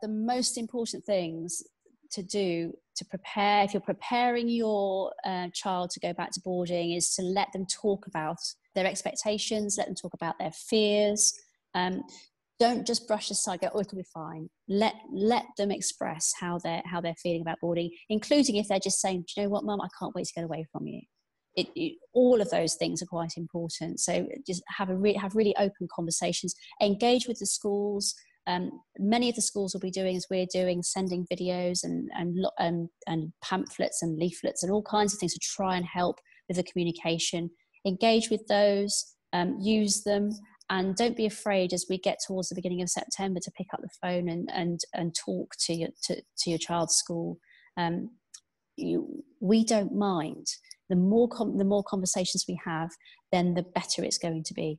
the most important things to do to prepare if you're preparing your uh, child to go back to boarding is to let them talk about their expectations let them talk about their fears. Um, don't just brush aside go oh it'll be fine. Let let them express how they're how they're feeling about boarding including if they're just saying do you know what mum? I can't wait to get away from you. It, it, all of those things are quite important. So just have a re- have really open conversations engage with the schools um, many of the schools will be doing as we're doing sending videos and, and and and pamphlets and leaflets and all kinds of things to try and help with the communication engage with those um, use them and don't be afraid as we get towards the beginning of September to pick up the phone and and and talk to your to, to your child's school. Um, you, we don't mind. The more com- the more conversations we have, then the better it's going to be.